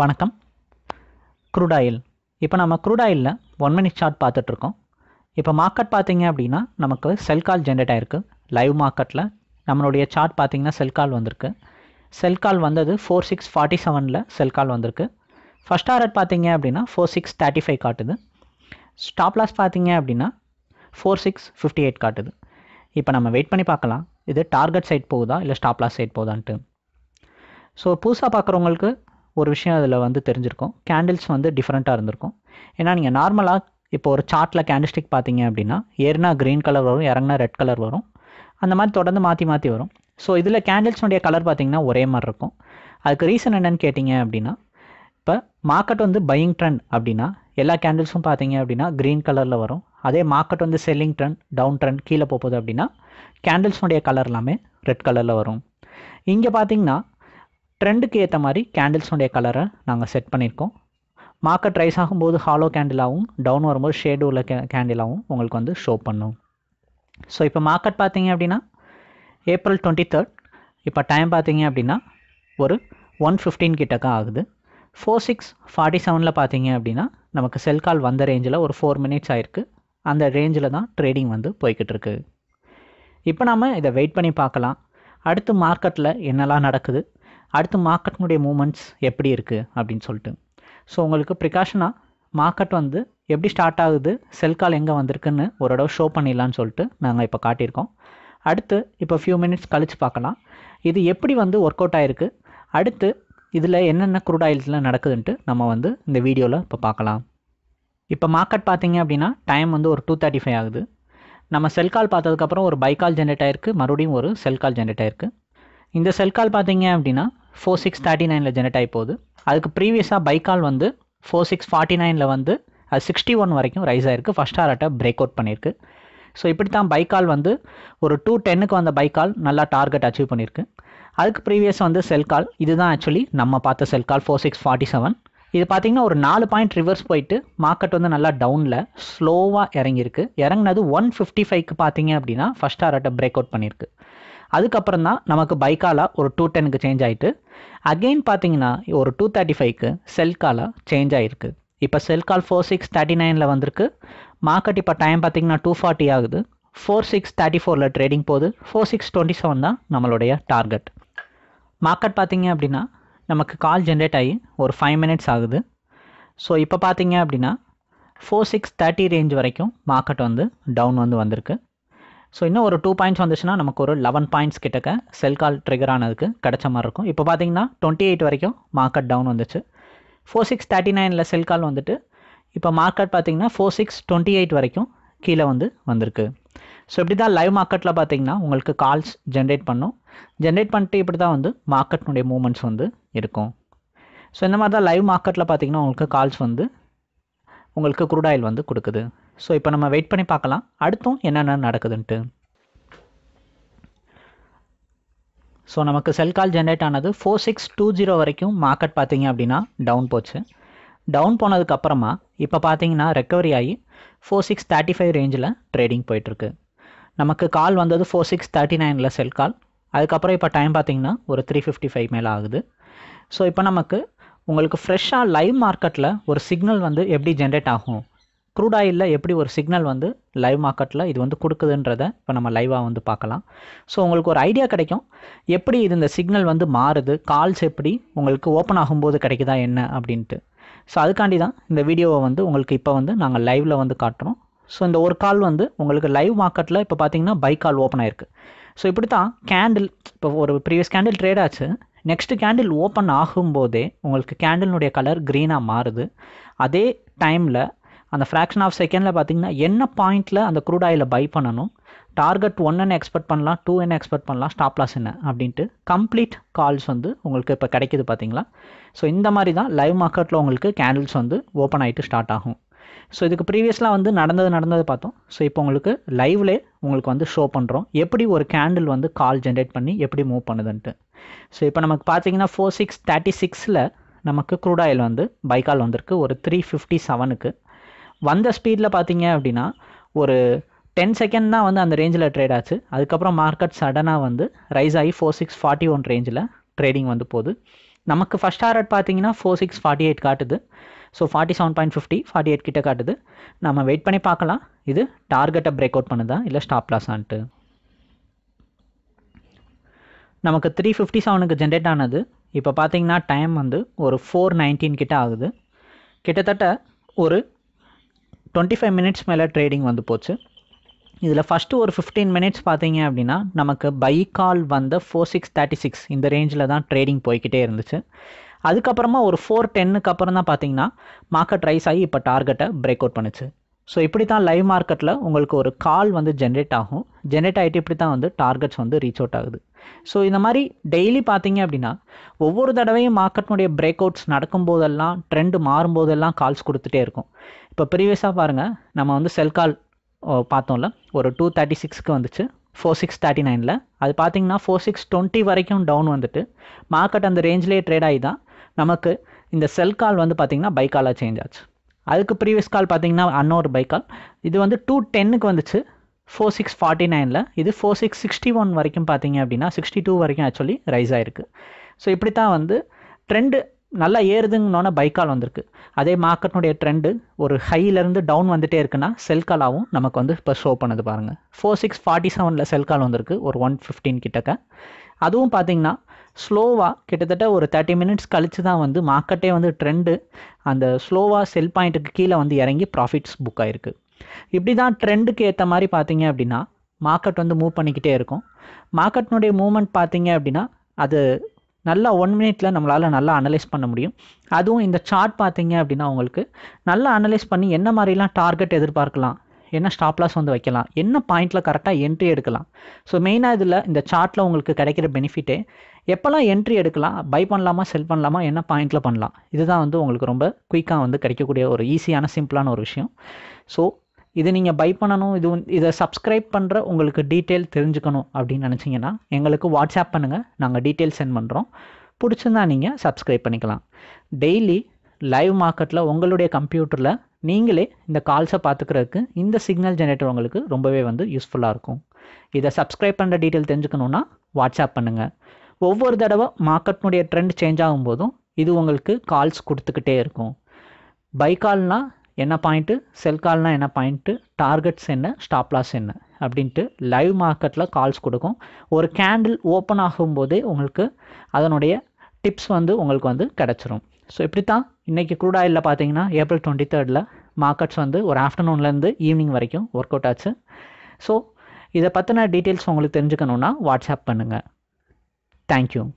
வணக்கம். க்ரூடாயில் இப்போ நம்ம க்ரூடாயிலில் ஒன் மினிட் சார்ட் பார்த்துட்ருக்கோம். இப்போ மார்க்கெட் பார்த்தீங்க அப்படின்னா நமக்கு செல் கால் ஜென்ரேட் ஆகிருக்கு லைவ் மார்க்கெட்டில் நம்மளுடைய சார்ட் பார்த்தீங்கன்னா செல் கால் வந்திருக்கு. செல் கால் வந்தது ஃபோர் சிக்ஸ் ஃபார்ட்டி செவனில் செல் கால் வந்திருக்கு. ஃபஸ்ட் டாரட் பார்த்தீங்க அப்படின்னா ஃபோர் சிக்ஸ் தேர்ட்டி ஃபைவ் காட்டுது. ஸ்டாப் லாஸ் பார்த்தீங்க அப்படின்னா ஃபோர் சிக்ஸ் ஃபிஃப்டி எயிட் காட்டுது. இப்போ நம்ம வெயிட் பண்ணி பார்க்கலாம். இது டார்கெட் சைட் போகுதா இல்லை ஸ்டாப் லாஸ் சைட் போகுதான்ட்டு. ஸோ புதுசாக பார்க்குறவங்களுக்கு ஒரு விஷயம் அதில் வந்து தெரிஞ்சிருக்கும். கேண்டில்ஸ் வந்து டிஃப்ரெண்ட்டாக இருந்திருக்கும். ஏன்னா நீங்கள் நார்மலாக இப்போ ஒரு சார்ட்டில் கேண்டில்ஸ்டிக் பார்த்தீங்க அப்படின்னா ஏறினா க்ரீன் கலர் வரும் இறங்கினா ரெட் கலர் வரும். அந்த மாதிரி தொடர்ந்து மாற்றி மாற்றி வரும். ஸோ இதில் கேண்டில்ஸ்னுடைய கலர் பார்த்தீங்கன்னா ஒரே மாதிரி இருக்கும். அதுக்கு ரீசன் என்னென்னு கேட்டிங்க அப்படின்னா இப்போ மார்க்கெட் வந்து பையிங் ட்ரெண்ட் அப்படின்னா எல்லா கேண்டில்ஸும் பார்த்தீங்க அப்படின்னா க்ரீன் கலரில் வரும். அதே மார்க்கெட் வந்து செல்லிங் ட்ரெண்ட் டவுன் ட்ரெண்ட் கீழே போகுது அப்படின்னா கேண்டில்ஸ்னுடைய கலர் எல்லாமே ரெட் கலரில் வரும். இங்கே பார்த்தீங்கன்னா ட்ரெண்டுக்கு ஏற்ற மாதிரி கேண்டில்ஸுடைய கலரை நாங்கள் செட் பண்ணியிருக்கோம். மார்க்கெட் ரைஸ் ஆகும்போது ஹாலோ கேண்டிலாகவும் டவுன் வரும்போது ஷேடு உள்ள கே கேண்டிலாகவும் உங்களுக்கு வந்து ஷோ பண்ணும். ஸோ இப்போ மார்க்கெட் பார்த்தீங்க அப்படின்னா ஏப்ரல் டுவெண்ட்டி தேர்ட் இப்போ டைம் பார்த்தீங்க அப்படின்னா ஒரு ஒன் ஃபிஃப்டீன் கிட்டக்கா ஆகுது. ஃபோர் சிக்ஸ் ஃபார்ட்டி செவனில் பார்த்தீங்க அப்படின்னா நமக்கு செல் கால் வந்த ரேஞ்சில் ஒரு ஃபோர் மினிட்ஸ் ஆயிருக்கு. அந்த ரேஞ்சில் தான் ட்ரேடிங் வந்து போய்கிட்டு இருக்கு. இப்போ நாம் இதை வெயிட் பண்ணி பார்க்கலாம். அடுத்து மார்க்கெட்டில் என்னெல்லாம் நடக்குது? அடுத்து மார்க்கெட்டினுடைய மூமெண்ட்ஸ் எப்படி இருக்குது அப்படின்னு சொல்லிட்டு. ஸோ உங்களுக்கு ப்ரிகாஷனாக மார்க்கெட் வந்து எப்படி ஸ்டார்ட் ஆகுது செல் கால் எங்கே வந்திருக்குன்னு ஒரு தடவை ஷோ பண்ணிடலான்னு சொல்லிட்டு நாங்கள் இப்போ காட்டியிருக்கோம். அடுத்து இப்போ ஃபியூ மினிட்ஸ் கழித்து பார்க்கலாம். இது எப்படி வந்து ஒர்க் அவுட் ஆகிருக்கு அடுத்து இதில் என்னென்ன குரூட் ஆயில்ஸ்லாம் நடக்குதுன்ட்டு நம்ம வந்து இந்த வீடியோவில் இப்போ பார்க்கலாம். இப்போ மார்க்கெட் பார்த்தீங்க அப்படின்னா டைம் வந்து ஒரு டூ தேர்ட்டி ஃபைவ் ஆகுது. நம்ம செல் கால் பார்த்ததுக்கப்புறம் ஒரு பை கால் ஜென்ரேட் ஆயிருக்கு மறுபடியும் ஒரு செல் கால் ஜென்ரேட் ஆயிருக்கு. இந்த செல் கால் பார்த்தீங்க அப்படின்னா ஃபோர் சிக்ஸ் தேர்ட்டி நைனில் ஜெனரேட் ஆகி போகுது. அதுக்கு ப்ரீவியஸாக பைக்கால் வந்து ஃபோர் சிக்ஸ் ஃபார்ட்டி நைனில் வந்து அது சிக்ஸ்டி ஒன் வரைக்கும் ரைஸ் ஆகிருக்கு ஃபஸ்ட் ஆர்ட்டை பிரேக் அவுட் பண்ணியிருக்கு. ஸோ இப்படி தான் பை கால் வந்து ஒரு டூ டென்னுக்கு வந்த பைக்கால் நல்லா டார்கெட் அச்சீவ் பண்ணியிருக்கு. அதுக்கு ப்ரீவியஸ் வந்து செல் கால் இதுதான் ஆக்சுவலி நம்ம பார்த்த sell call four six forty seven இது பார்த்தீங்கன்னா ஒரு நாலு பாயிண்ட் ரிவர்ஸ் போயிட்டு மார்க்கெட் வந்து நல்லா டவுனில் ஸ்லோவாக இறங்கியிருக்கு. இறங்கினது ஒன் ஃபிஃப்டி ஃபைவ்க்கு பார்த்தீங்க அப்படின்னா ஃபஸ்ட் ஆர்ட்டை பிரேக் அவுட் பண்ணியிருக்கு. அதுக்கப்புறம் தான் நமக்கு பைக்காலாக ஒரு டூ டென்னுக்கு சேஞ்ச் ஆகிட்டு அகெயின் பார்த்தீங்கன்னா ஒரு டூ தேர்ட்டி ஃபைவ்க்கு செல் காலாக சேஞ்ச் ஆகிருக்கு இப்போ sell call four six thirty நைனில் வந்திருக்கு. மார்க்கெட் இப்போ டைம் பார்த்தீங்கன்னா டூ ஃபார்ட்டி ஆகுது. ஃபோர் சிக்ஸ் தேர்ட்டி ஃபோரில் ட்ரேடிங் போகுது. ஃபோர் சிக்ஸ் டுவெண்ட்டி செவன் தான் நம்மளுடைய டார்கெட் மார்க்கெட் பார்த்தீங்க அப்படின்னா நமக்கு கால் ஜென்ரேட் ஆகி ஒரு ஃபைவ் மினிட்ஸ் ஆகுது. ஸோ இப்போ பார்த்தீங்க அப்படின்னா ஃபோர் சிக்ஸ் தேர்ட்டி ரேஞ்ச் வரைக்கும் மார்க்கெட் வந்து டவுன் வந்து வந்திருக்கு. ஸோ இன்னும் ஒரு டூ பாயிண்ட்ஸ் வந்துச்சுன்னா நமக்கு ஒரு லெவன் பாயிண்ட்ஸ் கிட்டக்க செல் கால் ட்ரிகர் ஆனதுக்கு கிடைச்ச மாதிரி இருக்கும். இப்போ பார்த்தீங்கன்னா டுவெண்ட்டி எயிட் வரைக்கும் மார்க்கெட் டவுன் வந்துச்சு. ஃபோர் சிக்ஸ் தேர்ட்டி நைனில் செல் கால் வந்துட்டு இப்போ மார்க்கெட் பார்த்தீங்கன்னா ஃபோர் சிக்ஸ் டுவெண்ட்டி எயிட் வரைக்கும் கீழே வந்து வந்திருக்கு. ஸோ இப்படி தான் லைவ் மார்க்கெட்டில் பார்த்தீங்கன்னா உங்களுக்கு கால்ஸ் ஜென்ரேட் பண்ணும். ஜென்ரேட் பண்ணிட்டு இப்படி தான் வந்து மார்க்கெட்னுடைய மூமெண்ட்ஸ் வந்து இருக்கும். ஸோ இந்த மாதிரி தான் லைவ் மார்க்கெட்டில் பார்த்தீங்கன்னா உங்களுக்கு கால்ஸ் வந்து உங்களுக்கு குரூட் ஆயில் வந்து கொடுக்குது. ஸோ இப்போ நம்ம வெயிட் பண்ணி பார்க்கலாம். அடுத்தும் என்னென்ன நடக்குதுன்ட்டு. ஸோ நமக்கு செல் கால் ஜென்ரேட் ஆனது ஃபோர் சிக்ஸ் டூ ஜீரோ வரைக்கும் மார்க்கெட் பார்த்தீங்க அப்படின்னா டவுன் போச்சு. டவுன் போனதுக்கப்புறமா இப்போ பார்த்தீங்கன்னா ரெக்கவரி ஆகி ஃபோர் சிக்ஸ் தேர்ட்டி ஃபைவ் ரேஞ்சில் ட்ரேடிங் போயிட்டுருக்கு. நமக்கு கால் வந்தது ஃபோர் சிக்ஸ் தேர்ட்டி நைனில் செல் கால் அதுக்கப்புறம் இப்போ டைம் பார்த்தீங்கன்னா ஒரு த்ரீ ஃபிஃப்டி ஃபைவ் மேலே ஆகுது. ஸோ இப்போ நமக்கு உங்களுக்கு ஃப்ரெஷ்ஷாக லைவ் மார்க்கெட்டில் ஒரு சிக்னல் வந்து எப்படி ஜென்ரேட் ஆகும்? க்ரூட் ஆயிலில் எப்படி ஒரு சிக்னல் வந்து லைவ் மார்க்கெட்டில் இது வந்து கொடுக்குதுன்றத இப்போ நம்ம லைவாக வந்து பார்க்கலாம். ஸோ உங்களுக்கு ஒரு ஐடியா கிடைக்கும். எப்படி இது இந்த சிக்னல் வந்து மாறுது? கால்ஸ் எப்படி உங்களுக்கு ஓப்பன் ஆகும்போது கிடைக்குதா என்ன அப்படின்ட்டு. ஸோ அதுக்காண்டி தான் இந்த வீடியோவை வந்து உங்களுக்கு இப்போ வந்து நாங்கள் லைவில் வந்து காட்டுறோம். ஸோ இந்த ஒரு கால் வந்து உங்களுக்கு லைவ் மார்க்கெட்டில் இப்போ பார்த்தீங்கன்னா பை கால் ஓப்பன் ஆயிருக்கு. ஸோ இப்படி தான் கேண்டில் இப்போ ஒரு ப்ரீவியஸ் கேண்டில் ட்ரேட் ஆச்சு. நெக்ஸ்ட்டு கேண்டில் ஓப்பன் ஆகும்போதே உங்களுக்கு கேண்டிலுடைய கலர் க்ரீனாக மாறுது. அதே டைமில் அந்த ஃப்ராக்ஷன் ஆஃப் செகண்டில் பார்த்தீங்கன்னா என்ன பாயிண்ட்டில் அந்த க்ரூட் ஆயிலை பை பண்ணணும்? டார்கெட் ஒன் எக்ஸ்பெக்ட் பண்ணலாம் டூ என்ன எக்ஸ்பெக்ட் பண்ணலாம் ஸ்டாப் லாஸ் என்ன? அப்படின்ட்டு கம்ப்ளீட் கால்ஸ் வந்து உங்களுக்கு இப்போ கிடைக்குது பார்த்தீங்களா ஸோ இந்த மாதிரி தான் லைவ் மார்க்கெட்டில் உங்களுக்கு கேண்டில்ஸ் வந்து ஓப்பன் ஆகிட்டு ஸ்டார்ட் ஆகும். ஸோ இதுக்கு ப்ரீவியஸ்லாம் வந்து நடந்தது நடந்தது பார்த்தோம். ஸோ இப்போ உங்களுக்கு லைவ்லே உங்களுக்கு வந்து ஷோ பண்ணுறோம் எப்படி ஒரு கேண்டில் வந்து கால் ஜென்ரேட் பண்ணி எப்படி மூவ் பண்ணுதுன்ட்டு. ஸோ இப்போ நமக்கு பார்த்தீங்கன்னா ஃபோர் சிக்ஸ் தேர்ட்டி சிக்ஸில் நமக்கு க்ரூட் ஆயில் வந்து பைக்கால் வந்திருக்கு. ஒரு த்ரீ ஃபிஃப்டி செவனுக்கு வந்த ஸ்பீடில் பார்த்தீங்க அப்படின்னா ஒரு டென் செகண்ட் தான் வந்து அந்த ரேஞ்சில் ட்ரேட் ஆச்சு. அதுக்கப்புறம் மார்க்கெட் சடனாக வந்து ரைஸ் ஆகி ஃபோர் சிக்ஸ் ஃபார்ட்டி ஒன் ரேஞ்சில் ட்ரேடிங் வந்து போகுது. நமக்கு ஃபஸ்ட் டாரட் பார்த்தீங்கன்னா ஃபோர் சிக்ஸ் ஃபார்ட்டி எயிட் காட்டுது. So forty seven point fifty forty eight கிட்ட காட்டுது. நம்ம வெயிட் பண்ணி பார்க்கலாம். இது டார்கெட்டை பிரேக் அவுட் பண்ணுதா இல்லை ஸ்டாப் லாஸான்ட்டு நமக்கு த்ரீ ஃபிஃப்டி செவனுக்கு ஜென்ரேட் ஆனது. இப்போ பார்த்தீங்கன்னா டைம் வந்து ஒரு ஃபோர் நைன்டீன் கிட்ட ஆகுது. கிட்டத்தட்ட ஒரு டுவெண்ட்டி ஃபைவ் மினிட்ஸ் மேலே ட்ரேடிங் வந்து போச்சு. இதில் ஃபஸ்ட்டு ஒரு ஃபிஃப்டீன் மினிட்ஸ் பார்த்தீங்க அப்படின்னா நமக்கு பை கால் வந்த ஃபோர் சிக்ஸ் தேர்ட்டி சிக்ஸ் இந்த ரேஞ்சில் தான் ட்ரேடிங் போய்கிட்டே இருந்துச்சு. அதுக்கப்புறமா ஒரு ஃபோர் டென்னுக்கு அப்புறம் தான் பார்த்தீங்கன்னா மார்க்கெட் ரைஸ் ஆகி இப்போ டார்கெட்டை பிரேக் அவுட் பண்ணுச்சு. ஸோ இப்படி தான் லைவ் மார்க்கெட்டில் உங்களுக்கு ஒரு கால் வந்து ஜென்ரேட் ஆகும். ஜென்ரேட் ஆகிட்டு இப்படி தான் வந்து டார்கெட்ஸ் வந்து ரீச் அவுட் ஆகுது. ஸோ இந்த மாதிரி டெய்லி பார்த்தீங்க அப்படின்னா ஒவ்வொரு தடவையும் மார்க்கெட்னுடைய பிரேக் அவுட்ஸ் நடக்கும்போதெல்லாம் ட்ரெண்டு மாறும்போதெல்லாம் கால்ஸ் கொடுத்துட்டே இருக்கும். இப்போ ப்ரீவியஸாக பாருங்கள் நம்ம வந்து செல் கால் பார்த்தோம்ல ஒரு டூ தேர்ட்டி சிக்ஸ்க்கு வந்துச்சு. ஃபோர் சிக்ஸ் தேர்ட்டி நைனில் அது பார்த்தீங்கன்னா ஃபோர் சிக்ஸ் டுவெண்ட்டி வரைக்கும் டவுன் வந்துட்டு மார்க்கெட் அந்த ரேஞ்சிலே ட்ரேட் ஆகி தான் நமக்கு இந்த செல் கால் வந்து பார்த்திங்கன்னா பை காலாக சேஞ்ச் ஆச்சு. அதுக்கு ப்ரீவியஸ் கால் பார்த்தீங்கன்னா அன்னோர் பை கால் இது வந்து டூ டென்னுக்கு வந்துச்சு. ஃபோர் சிக்ஸ் ஃபார்ட்டி நைனில் இது ஃபோர் சிக்ஸ் சிக்ஸ்டி ஒன் வரைக்கும் பார்த்தீங்க அப்படின்னா சிக்ஸ்டி டூ வரைக்கும் ஆக்சுவலி ரைஸ் ஆயிருக்கு. ஸோ இப்படி தான் வந்து ட்ரெண்டு நல்லா ஏறுதுங்கன்னொன்னே பைக்கால் வந்திருக்கு. அதே மார்க்கெட்னுடைய ட்ரெண்டு ஒரு ஹையிலேருந்து டவுன் வந்துட்டே இருக்குன்னா செல் காலாகவும் நமக்கு வந்து இப்போ ஷோ பண்ணுது பாருங்கள் ஃபோர் சிக்ஸ் ஃபார்ட்டி செவனில் செல் கால் வந்திருக்கு ஒரு ஒன் ஃபிஃப்டீன் கிட்டக்க. அதுவும் பார்த்தீங்கன்னா ஸ்லோவாக கிட்டத்தட்ட ஒரு தேர்ட்டி மினிட்ஸ் கழித்து தான் வந்து மார்க்கெட்டே வந்து ட்ரெண்டு அந்த ஸ்லோவாக செல் பாயிண்ட்டுக்கு கீழே வந்து இறங்கி ப்ராஃபிட்ஸ் புக் ஆகிருக்கு இப்படி தான் ட்ரெண்டுக்கு ஏற்ற மாதிரி பார்த்தீங்க அப்படின்னா மார்க்கெட் வந்து மூவ் பண்ணிக்கிட்டே இருக்கும். மார்க்கெட்னுடைய மூவ்மெண்ட் பார்த்தீங்க அப்படின்னா அது நல்லா ஒன் மினிட்ல நம்மளால் நல்லா அனலைஸ் பண்ண முடியும். அதுவும் இந்த சார்ட் பார்த்தீங்க அப்படின்னா உங்களுக்கு நல்லா அனலைஸ் பண்ணி என்ன மாதிரிலாம் டார்கெட் எதிர்பார்க்கலாம் என்ன ஸ்டாப் லாஸ் வந்து வைக்கலாம் என்ன பாயிண்ட்டில் கரெக்டாக என்ட்ரி எடுக்கலாம். ஸோ மெயினாக இதில் இந்த சார்ட்டில் உங்களுக்கு கிடைக்கிற பெனிஃபிட்டே எப்போல்லாம் என்ட்ரி எடுக்கலாம்? பை பண்ணலாமா செல் பண்ணலாமா? என்ன பாயிண்டில் பண்ணலாம்? இதுதான் வந்து உங்களுக்கு ரொம்ப குயிக்காக வந்து கிடைக்கக்கூடிய ஒரு ஈஸியான சிம்பிளான ஒரு விஷயம். ஸோ இது நீங்கள் பை பண்ணணும். இது இதை சப்ஸ்கிரைப் பண்ணுற உங்களுக்கு டீட்டெயில் தெரிஞ்சுக்கணும் அப்படின்னு நினச்சிங்கன்னா எங்களுக்கு வாட்ஸ்அப் பண்ணுங்கள் நாங்கள் டீட்டெயில் சென்ட் பண்ணுறோம் பிடிச்சிருந்தா நீங்கள் சப்ஸ்கிரைப் பண்ணிக்கலாம். டெய்லி லைவ் மார்க்கெட்டில் உங்களுடைய கம்ப்யூட்டரில் நீங்களே இந்த கால்ஸை பார்த்துக்கிறதுக்கு இந்த சிக்னல் ஜெனரேட்டர் உங்களுக்கு ரொம்பவே வந்து யூஸ்ஃபுல்லாக இருக்கும். இதை சப்ஸ்கிரைப் பண்ணுற டீட்டெயில் தெரிஞ்சுக்கணுன்னா வாட்ஸ்அப் பண்ணுங்கள் ஒவ்வொரு தடவை மார்க்கெட்னுடைய ட்ரெண்ட் சேஞ்ச் ஆகும்போதும் இது உங்களுக்கு கால்ஸ் கொடுத்துக்கிட்டே இருக்கும். பை கால்னால் என்ன பாயிண்ட்டு செல் கால்னால் என்ன பாயிண்ட்டு டார்கெட்ஸ் என்ன? ஸ்டாப் லாஸ் என்ன? அப்படின்ட்டு லைவ் மார்க்கெட்டில் கால்ஸ் கொடுக்கும். ஒரு கேண்டில் ஓப்பன் ஆகும்போதே உங்களுக்கு அதனுடைய டிப்ஸ் வந்து உங்களுக்கு வந்து கிடச்சிரும். ஸோ இப்படி தான் இன்றைக்கி க்ரூட் ஆயிலில் பார்த்தீங்கன்னா ஏப்ரல் டுவெண்ட்டி தேர்டில் மார்க்கெட்ஸ் வந்து ஒரு ஆஃப்டர்நூன்லேருந்து ஈவினிங் வரைக்கும் ஒர்க் அவுட் ஆச்சு. ஸோ இதை பற்றின டீட்டெயில்ஸ் உங்களுக்கு தெரிஞ்சுக்கணுன்னா வாட்ஸ்அப் பண்ணுங்கள் Thank you.